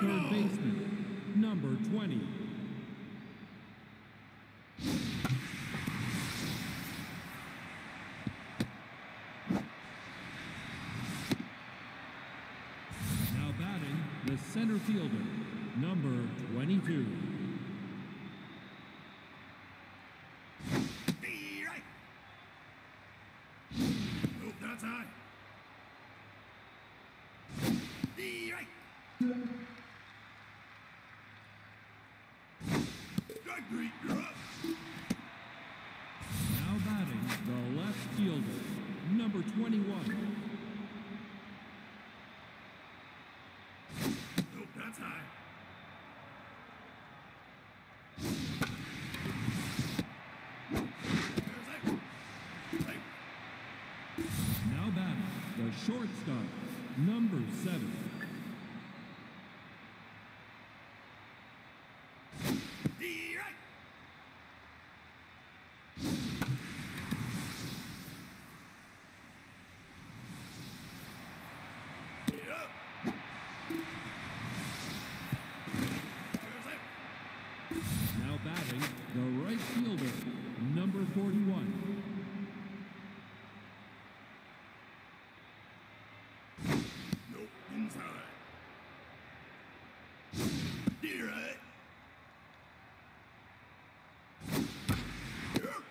third baseman, number 20. Now batting, the center fielder, number 22. Right. Oh, that's high. Right. Strike three, you're up. Now batting, the left fielder, number 21. Oh, that's high. Now batting, the shortstop, number 7. Right. Get up. There's that. Now batting, the right fielder, number 41. Nope, inside. You're right. Yep.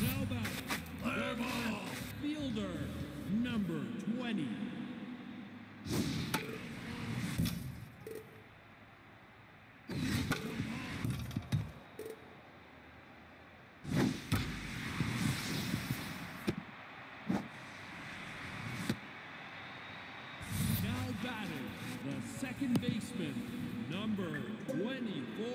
Now batting, Play ball. Fielder, number 20. Now batting, the second baseman, number 24.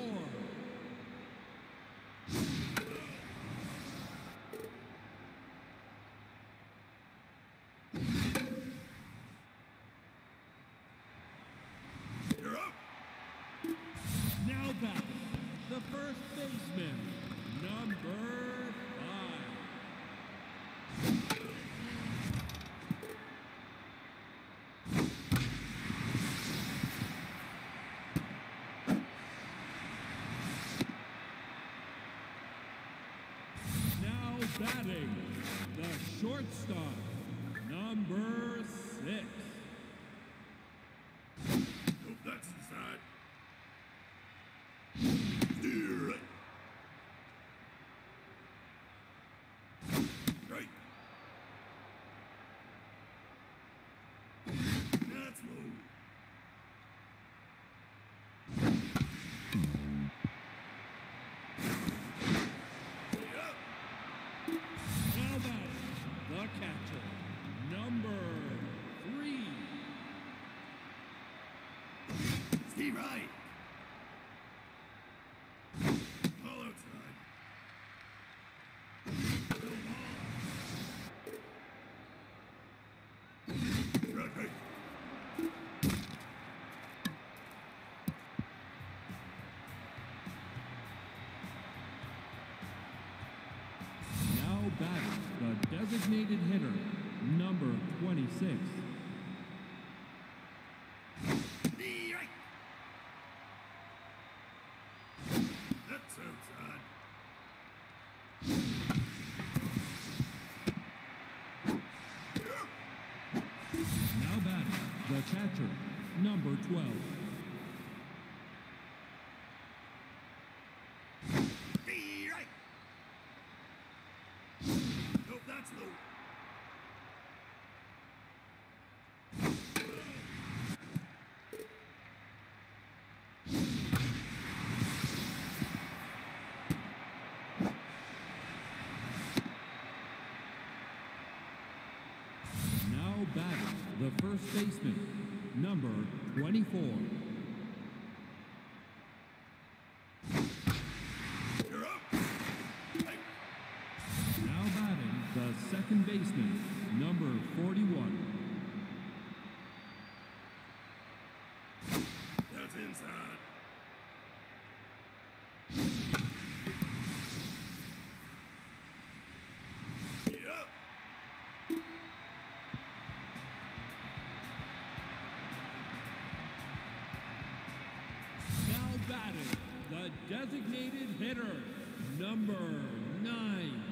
You're up. Now batting, the first baseman, number five. Batting, the shortstop, number six. Nope, that's inside. You're right. Right. That's low. Yep. Now batting, the catcher, number three. Right. Now batting, the designated hitter, number 26. Knee right. That's outside. Now batting, the catcher, number 12. Knee right. Nope, that's low. Now batting, the first baseman, number 24. You're up. Now batting, the second baseman, number 41. that's inside. Designated hitter, number nine.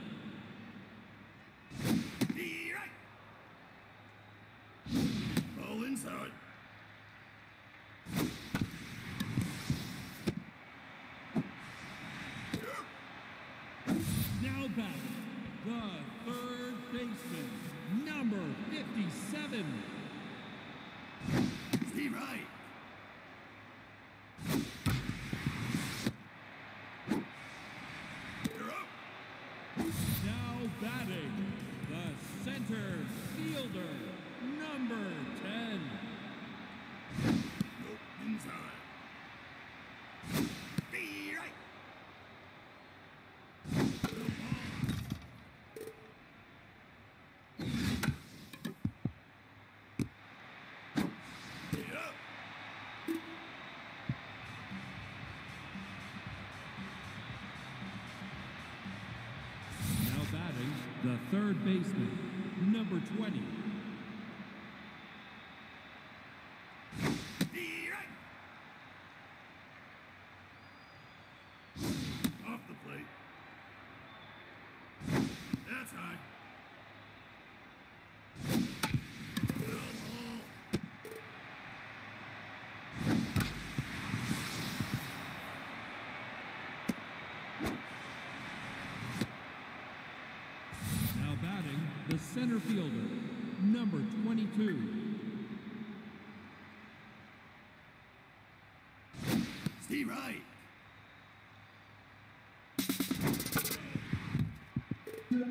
Roll inside. Now batting, the third baseman, number 57. Steve Wright. Third baseman, number 20. Be right. Off the plate. That's high. Good ball. Now batting, the center fielder, number 22. Steve Wright. You're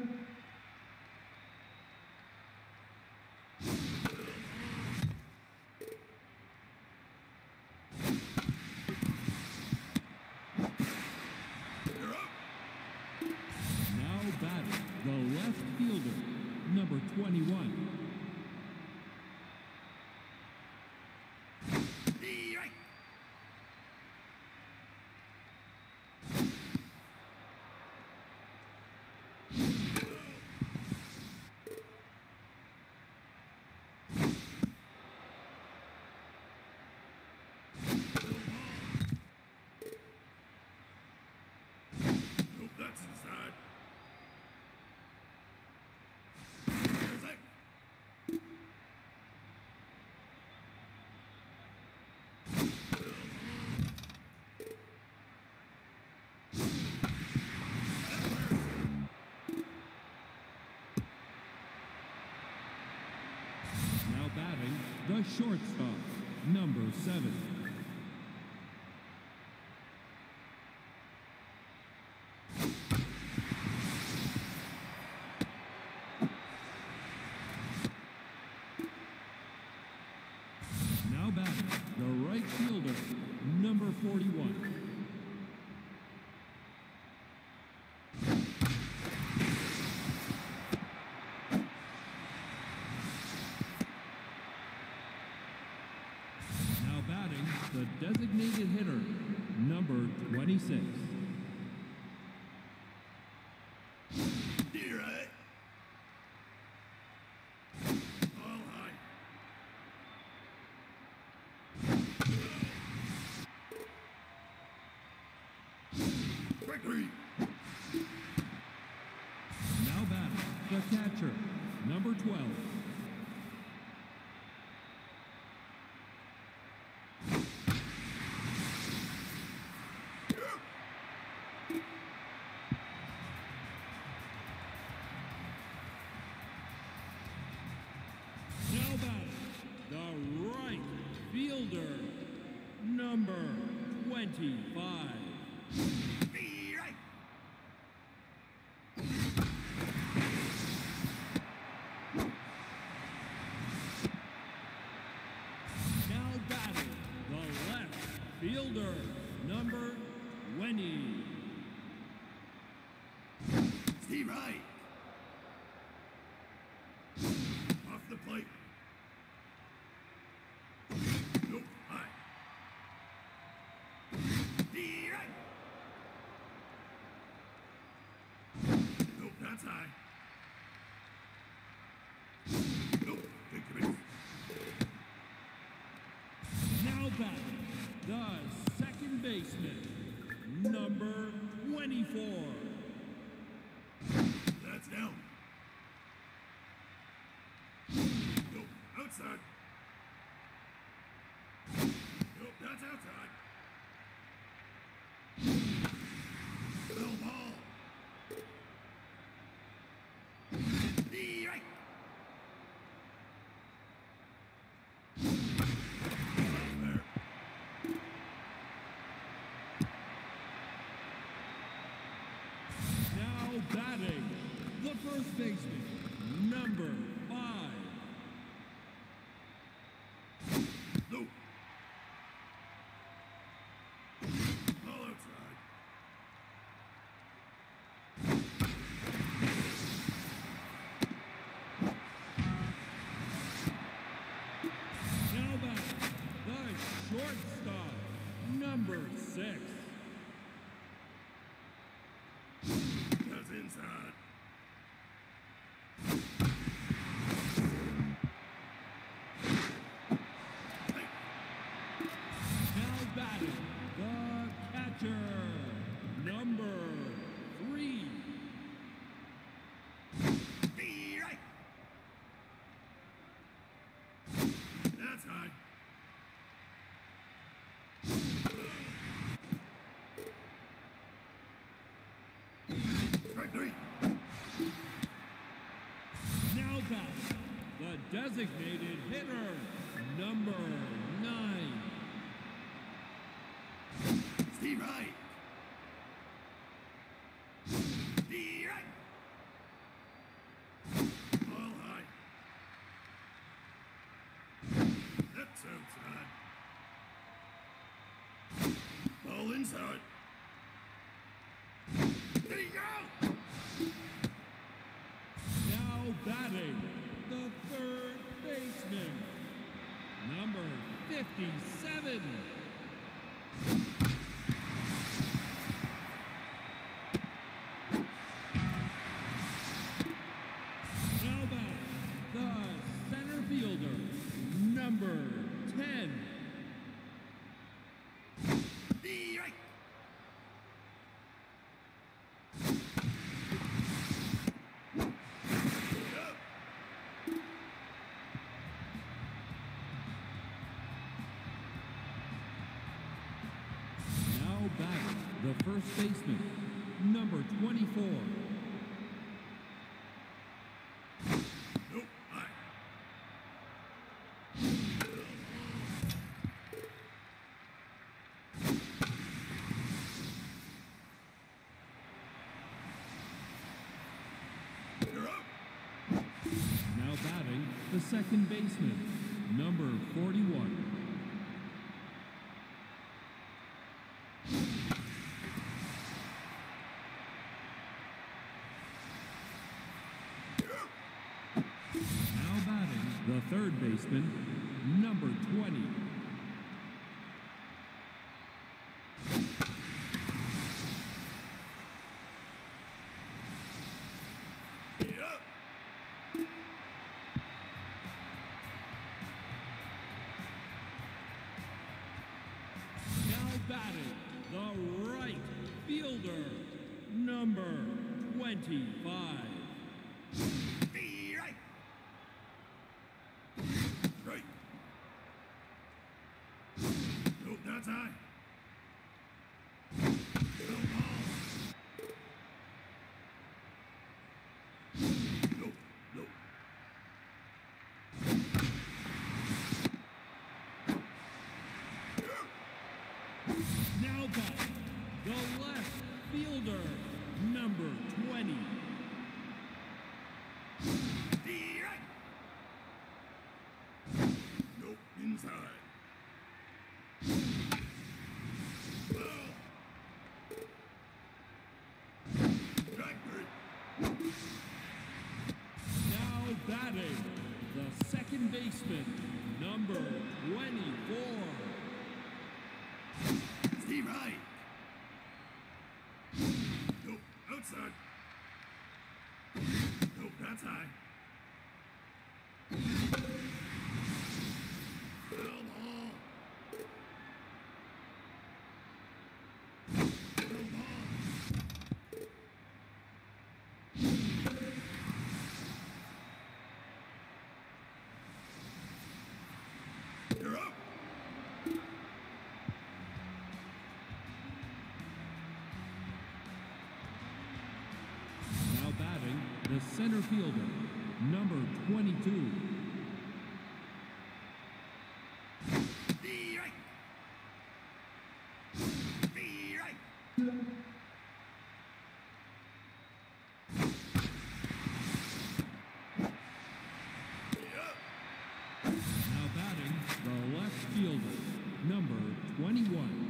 up. Now batting, the left fielder, number 21. Be right. Nope, that's inside. There's that. Now batting, the shortstop, number 7. Now batting, the right fielder, number 41. Now batting, the designated hitter, number 26. Be right. All Now batting, the catcher, number 12. 25. Be right. Now batting, the left fielder, number 20. Steve Wright. four. That's down. Nope, outside. first baseman. designated hitter number nine. Steve Wright. 57. the first baseman, number 24. Now batting, the second baseman, number 41. third baseman, number 20, the left fielder, number 20. Nope, inside. Now batting, the second baseman, number 24. Steve Wright. Center fielder, number 22. Strike. Strike. Now batting, the left fielder, number 21.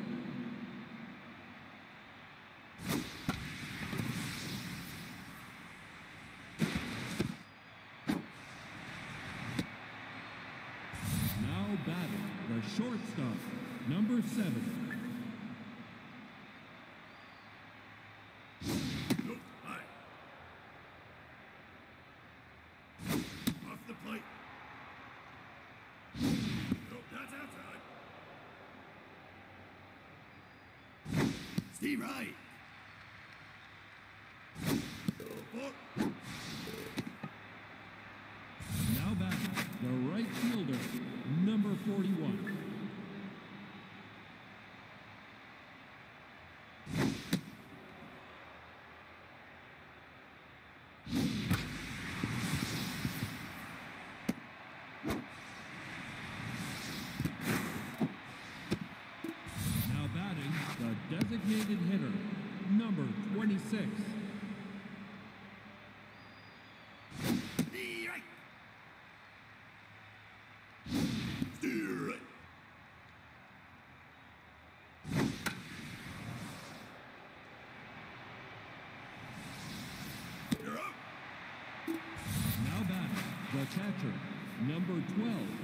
Now batting, the shortstop, number 7. Nope. High. Off the plate. Nope. That's outside. Steve Wright. Now batting, the right fielder, number 41. Now batting, the designated hitter, number 26. Strike. Strike. You're up. Now catcher, number 12.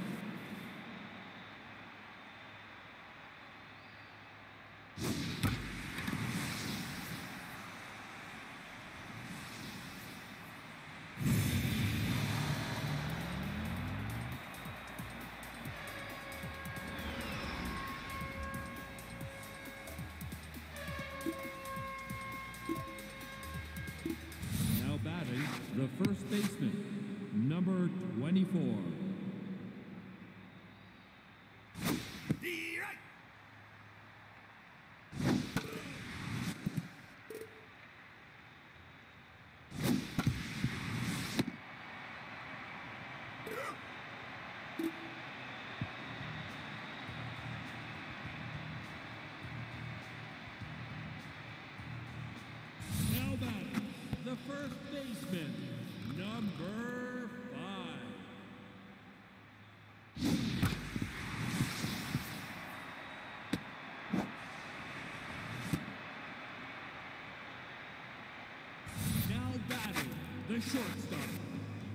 The shortstop,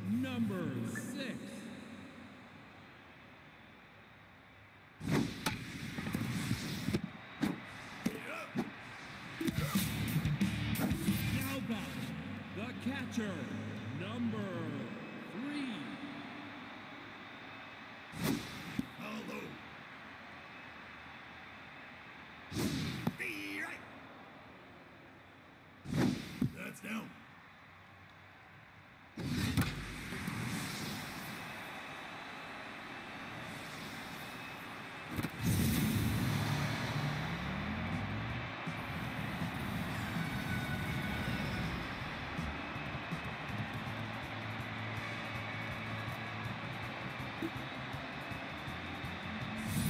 number 6. Now the catcher, number 3. Hello. That's down.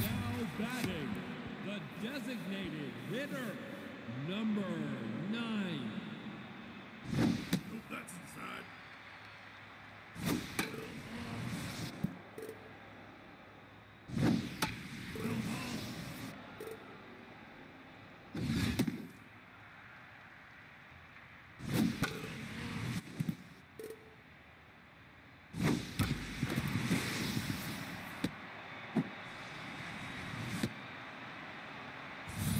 Now batting, the designated hitter, number 9. Nope, that's inside.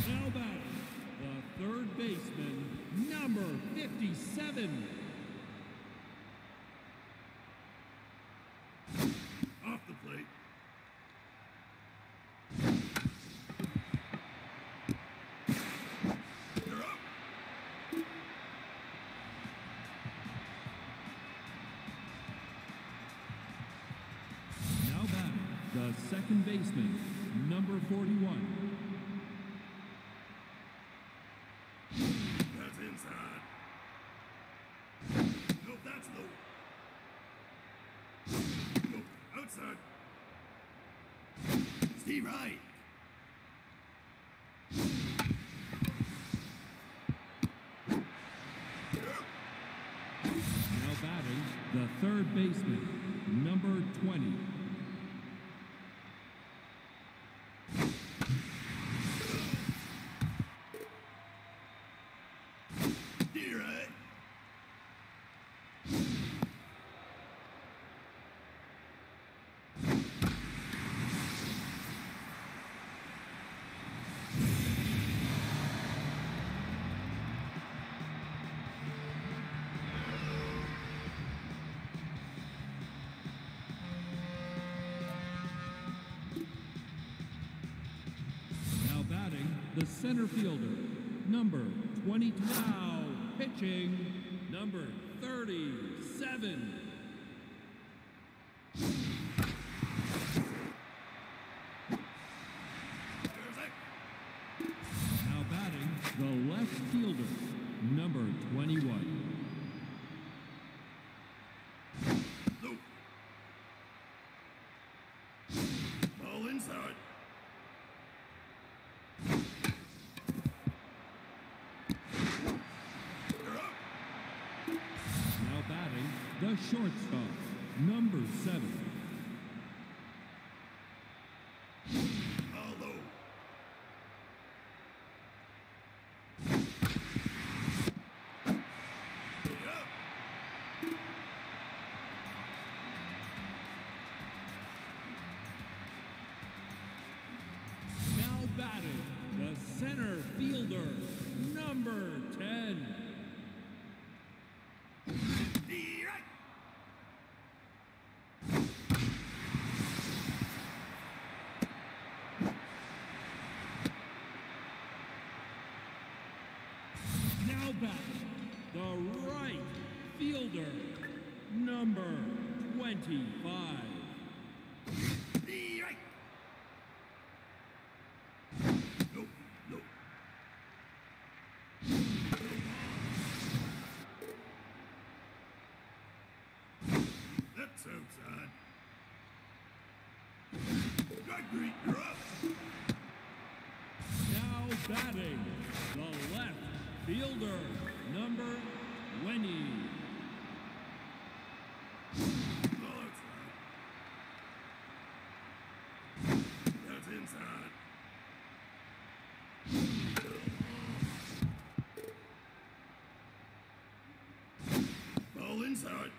Now batting, the third baseman, number 57. Off the plate. Now batting, the second baseman, number 41. be right. Now batting the third baseman, number 20, center fielder, number twenty-two, pitching, number 37. Now batting, the left fielder, number 21. Now batting, the shortstop, number seven, Fielder number 20. Inside. Ball inside.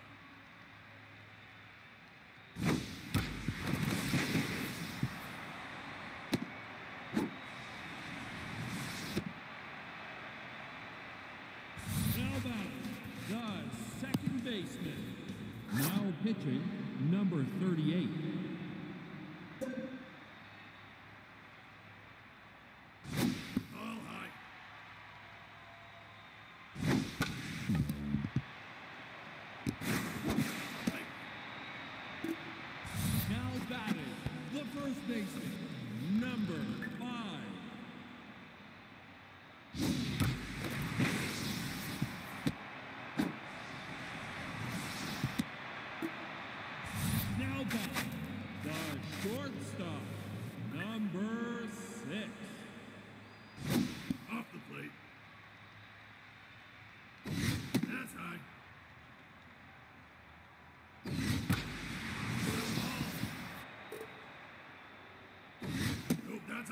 pitching, number 38,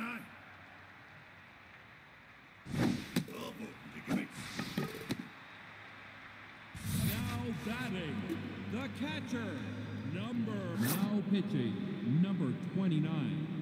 time. Now batting, the catcher, number... Now pitching, number 29.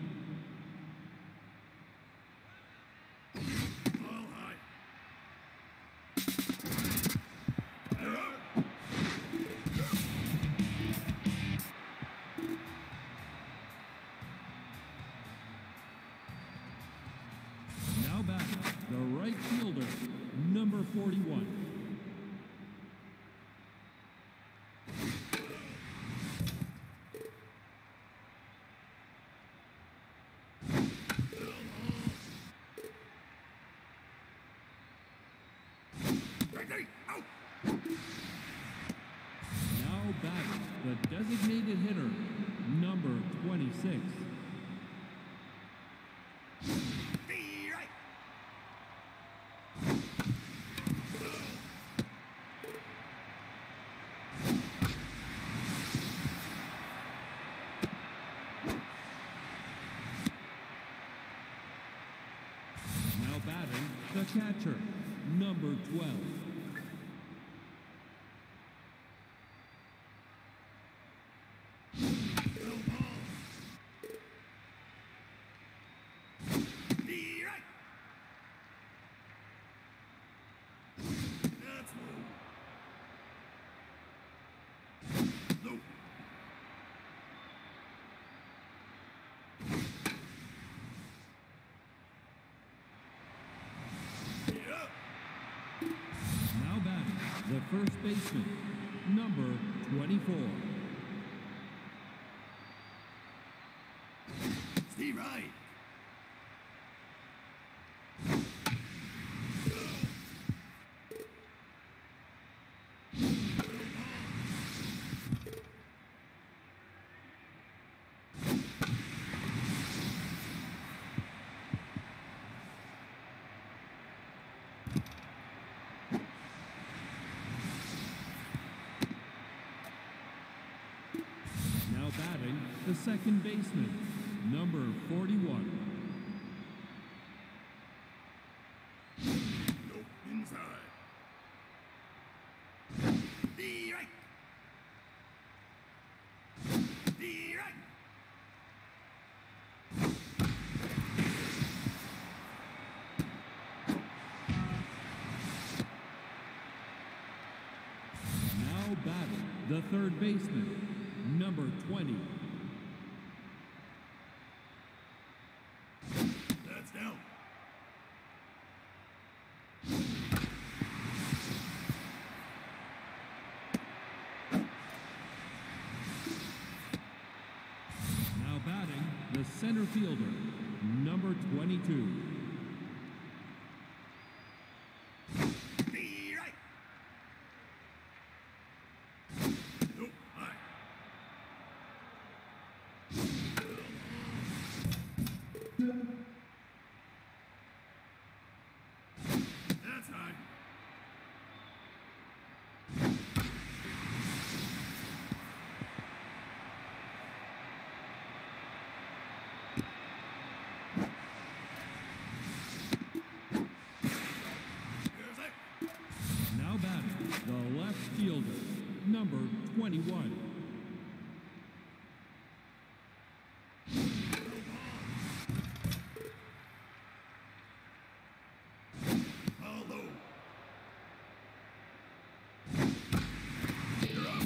Batting the catcher, number 12, first baseman, number 24. Steve Right. Now batting, the second baseman, number 41. Nope. Inside. Knee right. Knee right. Now batting, the third baseman, number 20. That's down. Now batting, the center fielder, number 22. Knee right. Nope. High. That's high. Here's it. Now batting, the left fielder, number 21. Follow. You're up.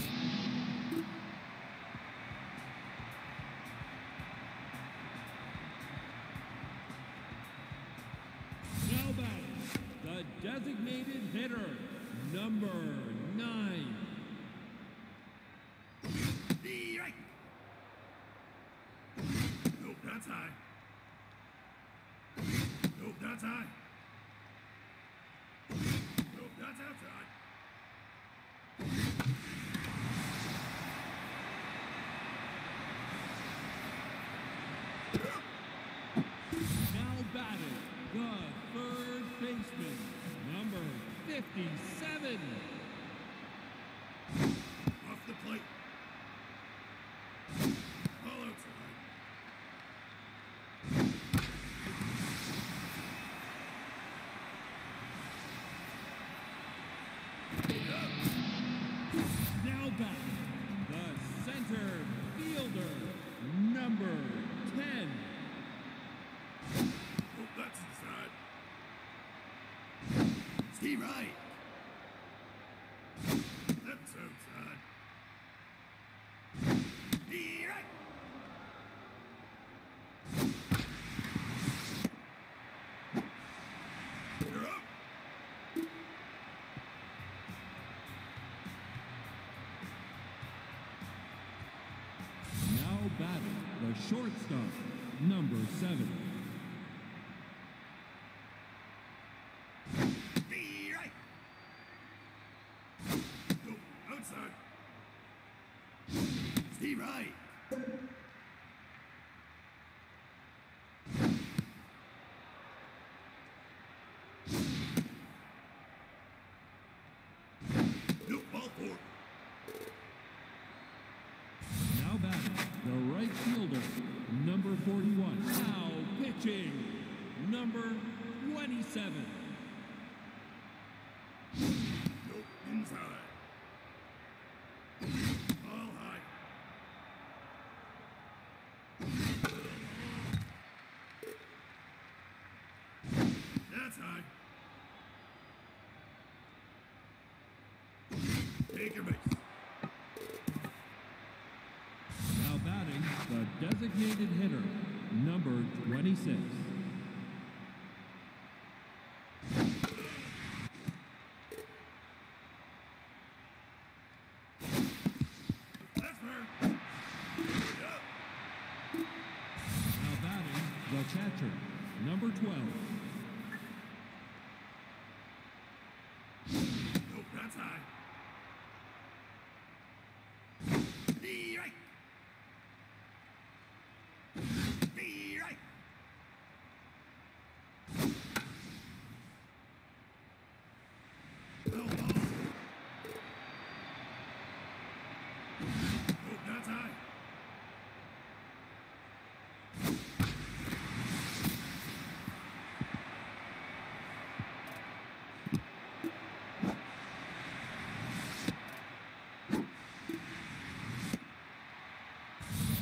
Now batting, the designated hitter, number 9. Knee right. Nope, that's high. Nope, that's high. Nope, that's outside. Batting, the third baseman, number 57. Off the plate. All outside. Now batting, the center fielder, number 10. Nope, that's inside. Steve Right. That's outside. Knee right. You're the shortstop, number 7. Knee right. Nope, outside. Nope, ball four. Now batting, the right fielder, number 41. Now pitching, number 27. Nope. Inside. All high. That's high. Take your base. Now batting, the designated hitter, number 26. That's fair. Yup. Now batting, the catcher, number 12. Nope, that's high. Be right. Be right. No ball. Nope, that's high.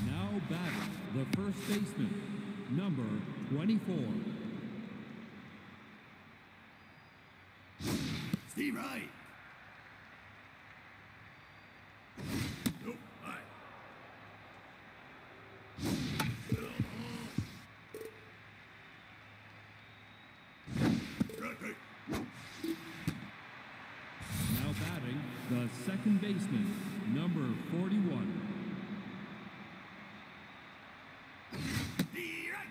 Now batting, the first baseman, number 24. Steve Wright. Nope, high. No ball. Strike right. Now batting, the second baseman, number 41. Be right.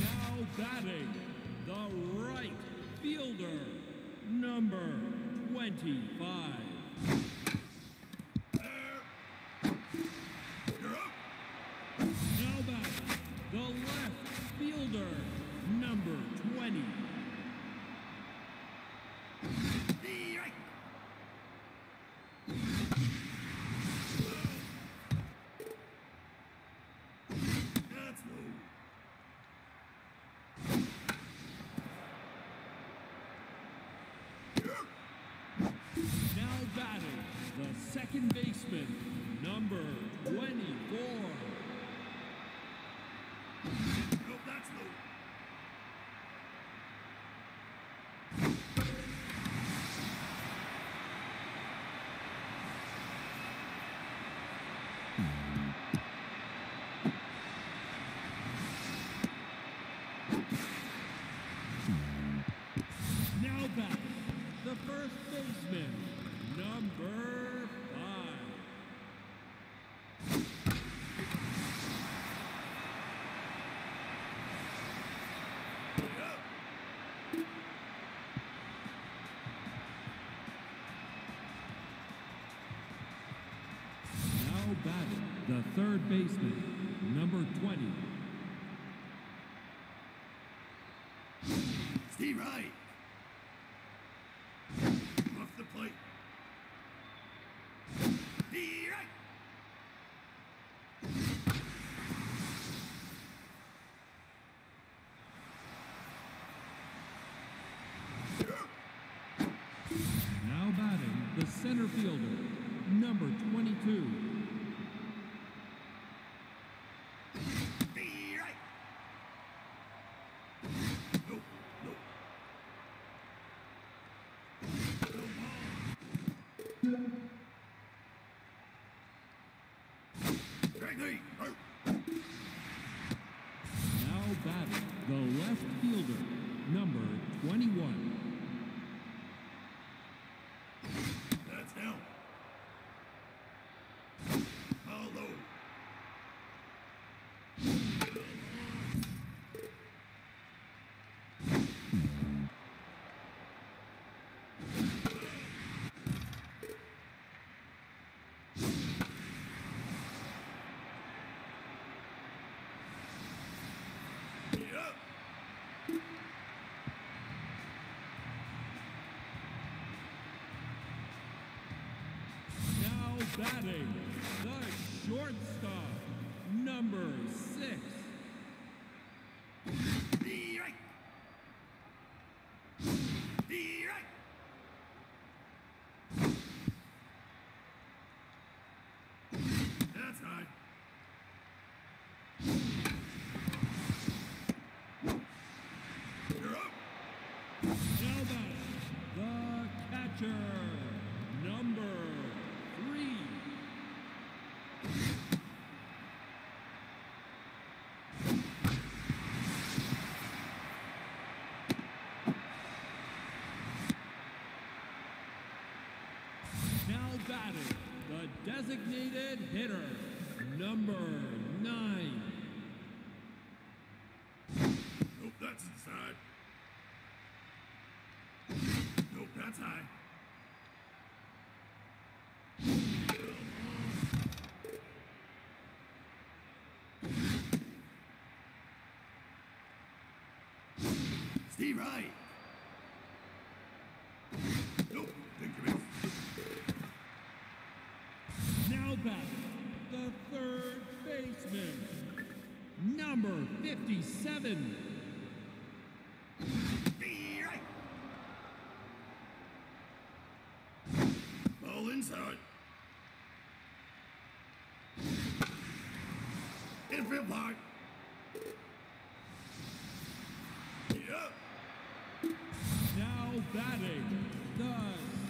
Now batting, the right fielder, number 25. There. You're up. Now batting, the left fielder, number 20. Be right. That's low. You're up. Now batting, the second baseman, number 24. Nope, that's low. The third baseman, number 20. Steve Wright. Off the plate. Be right. Now batting, the center fielder, number 22. Be right. Nope, nope. No ball. Strike three. Out. Now batting, the left fielder, number 21. Wednesday. Designated hitter, number nine. Nope, that's inside. Nope, that's high. Steve Wright. Nope, think you missed. Now batting, the third baseman, number 57. Ball inside. Infield block. Yep. Now batting, the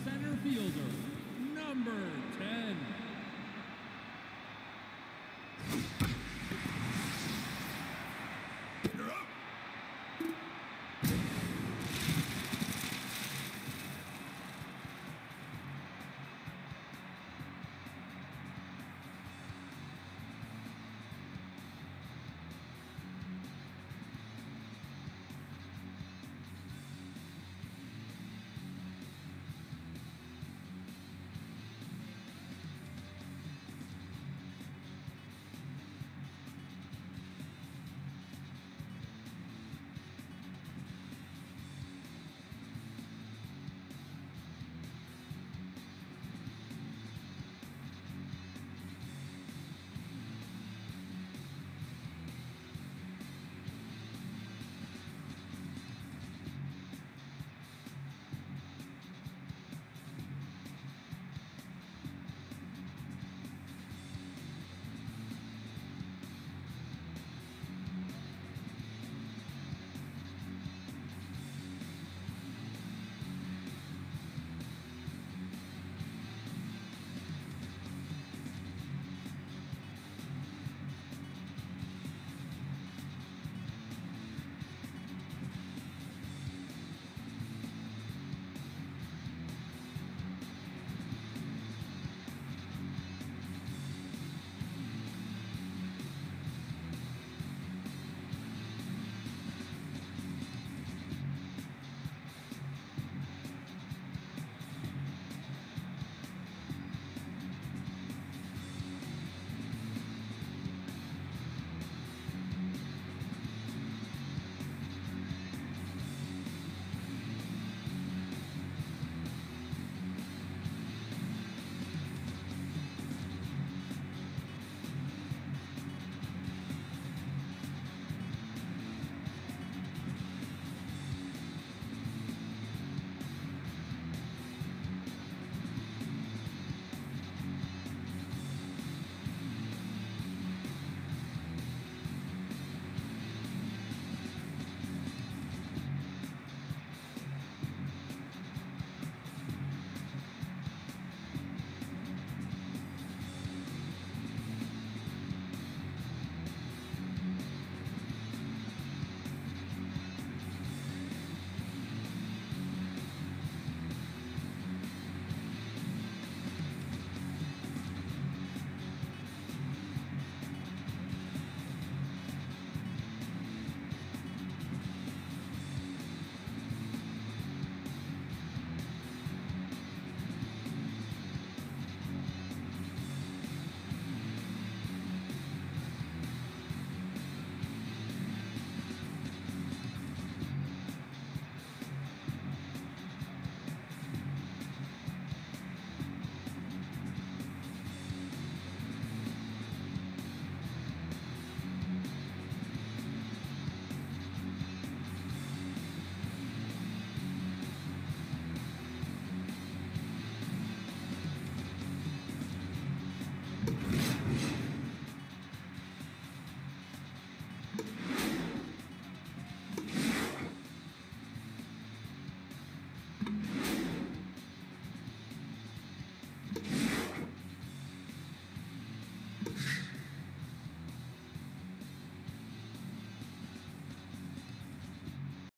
center fielder, number